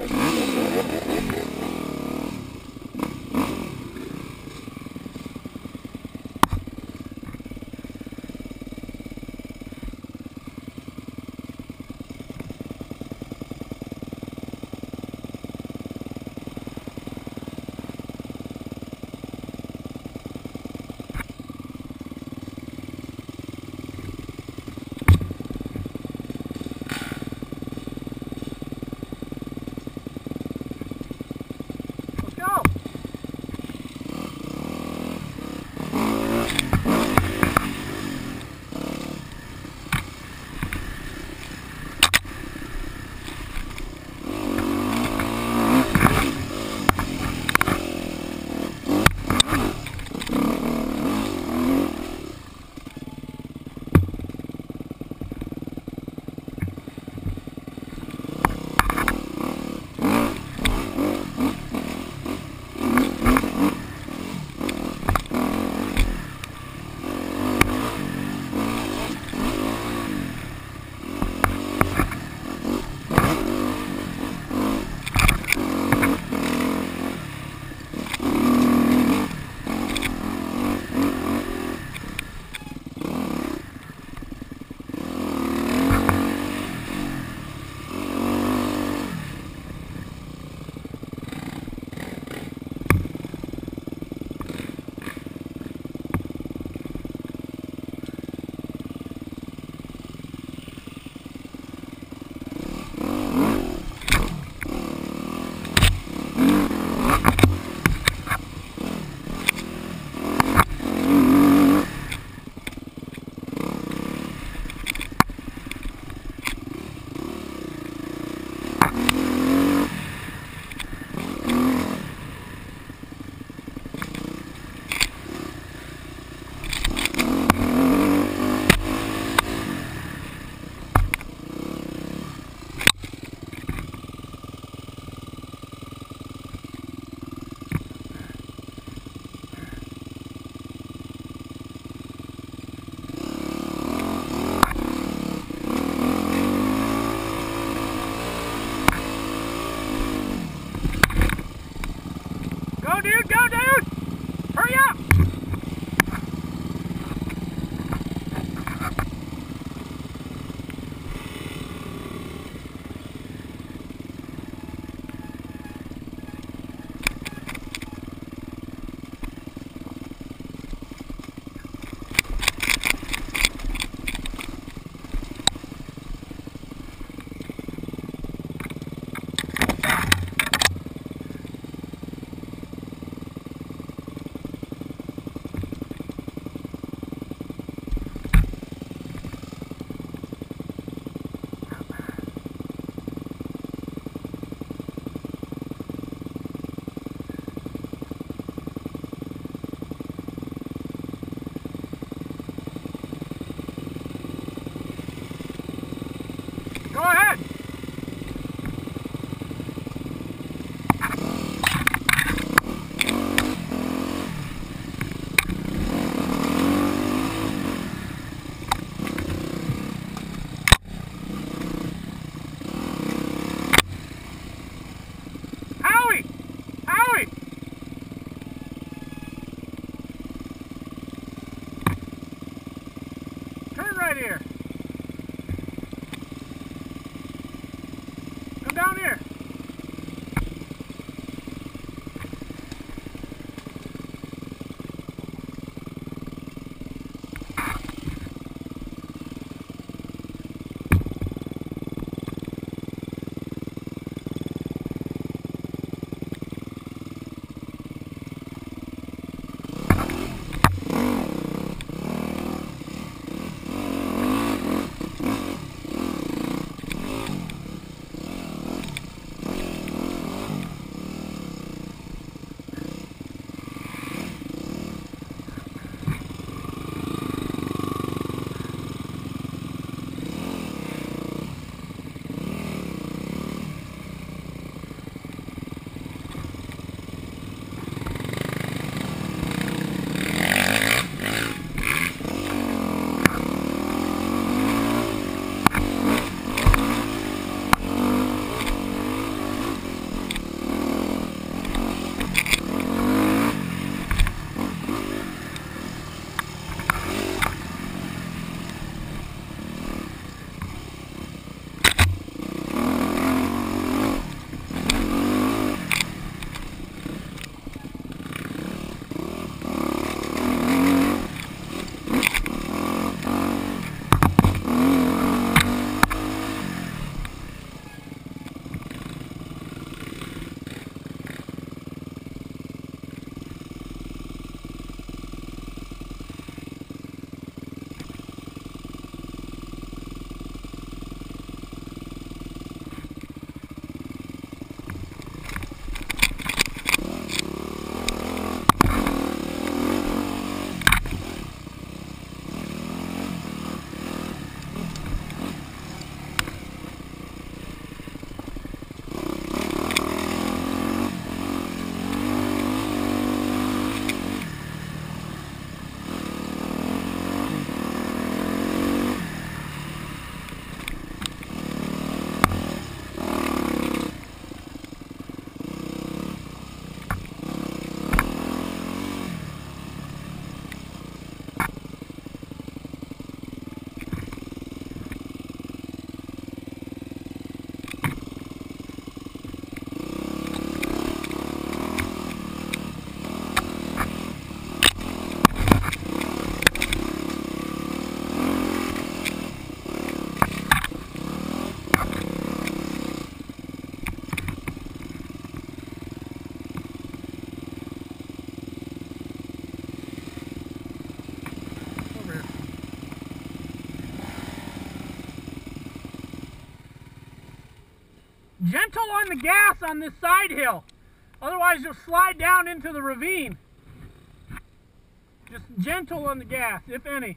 Okay. On this side hill. Otherwise you'll slide down into the ravine. Just gentle on the gas, if any.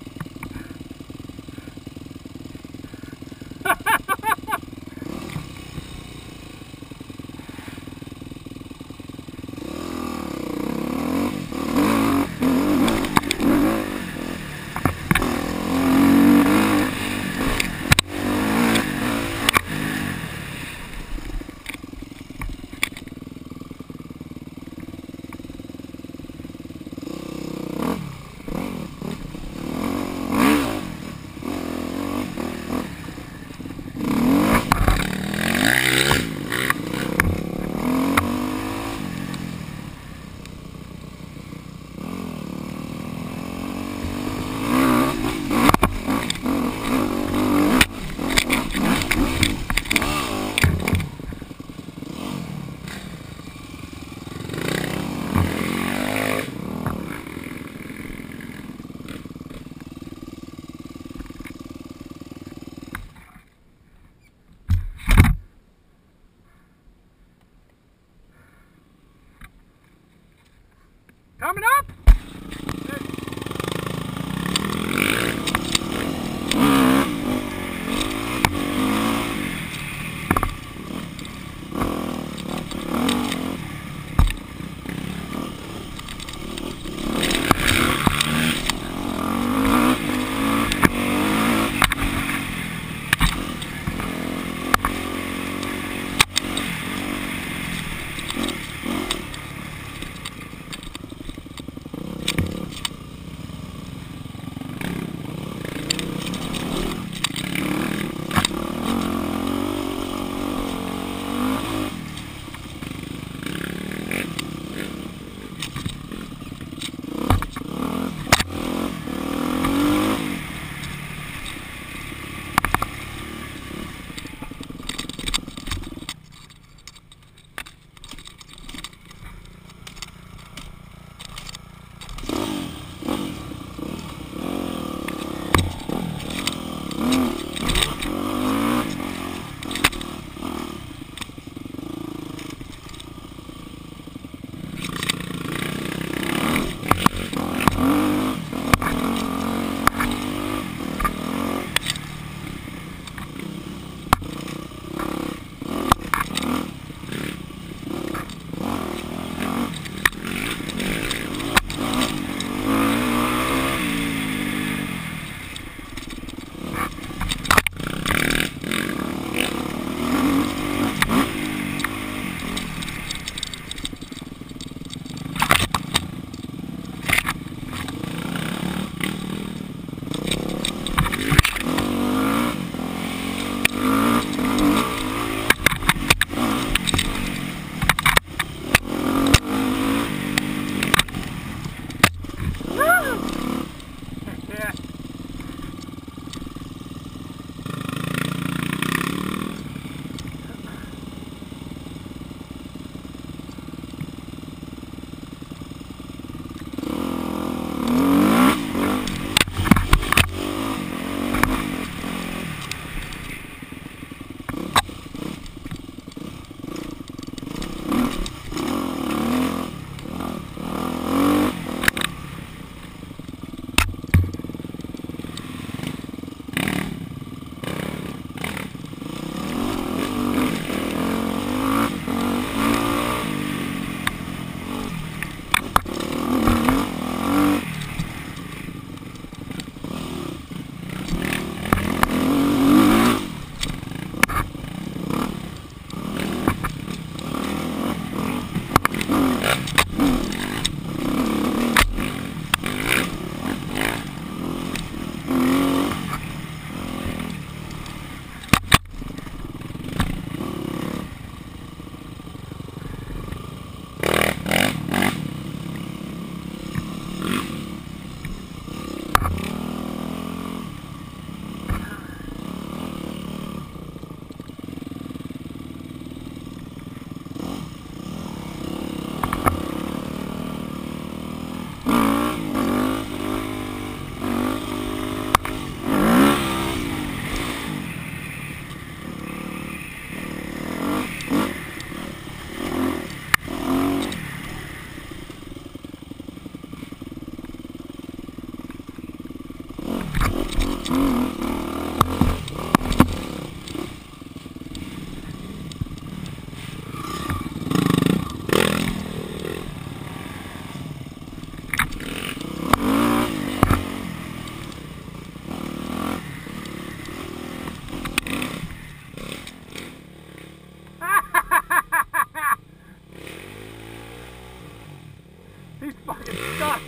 He's fucking stuck.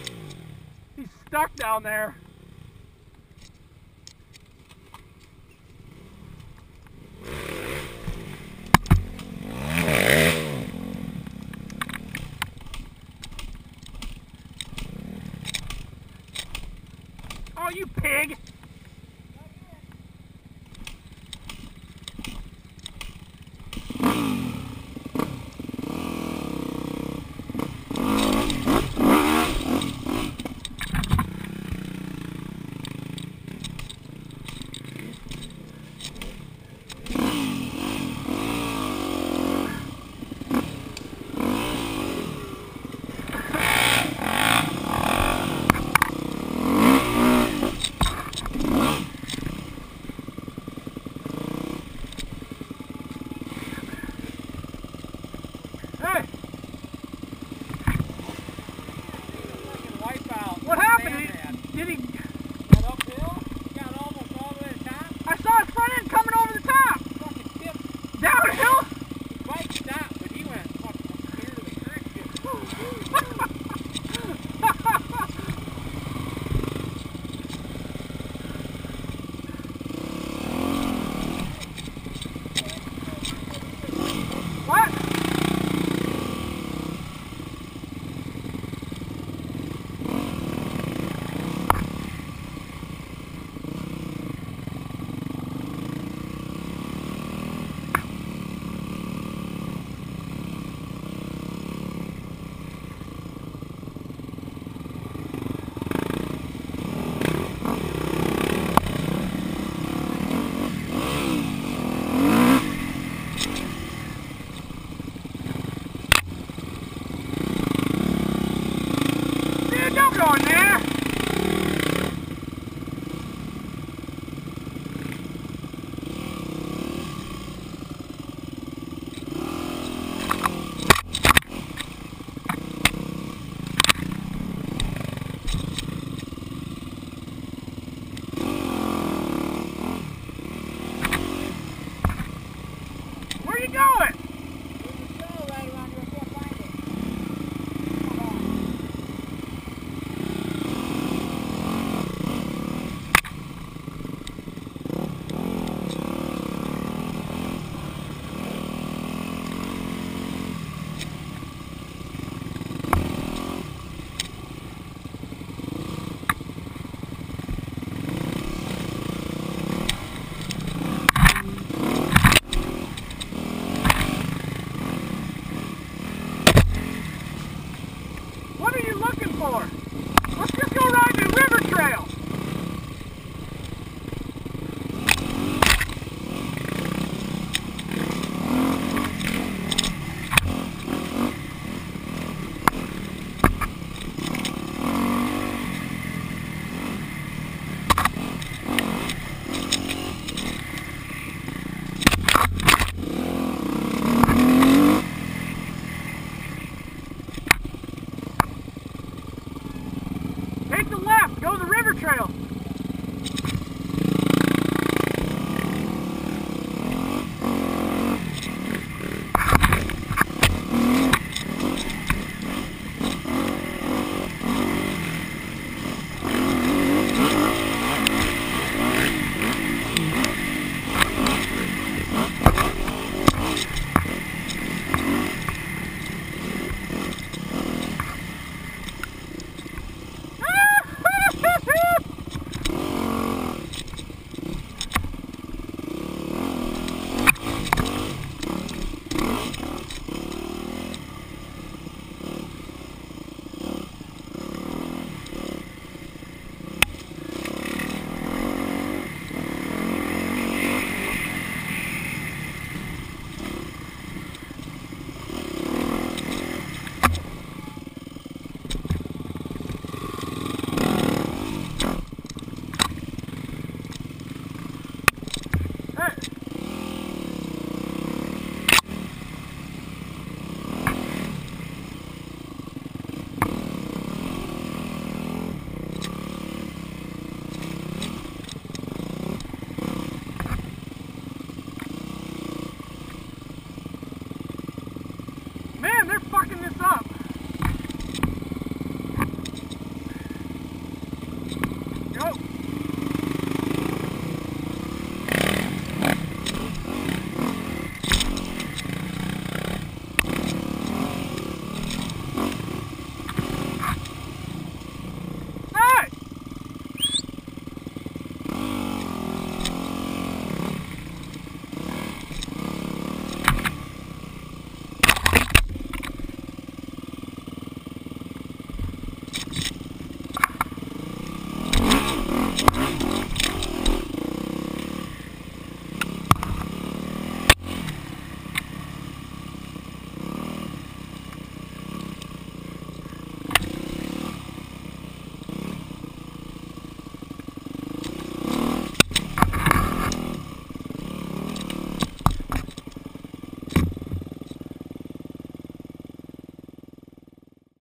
He's stuck down there. you pig! yard. Huh.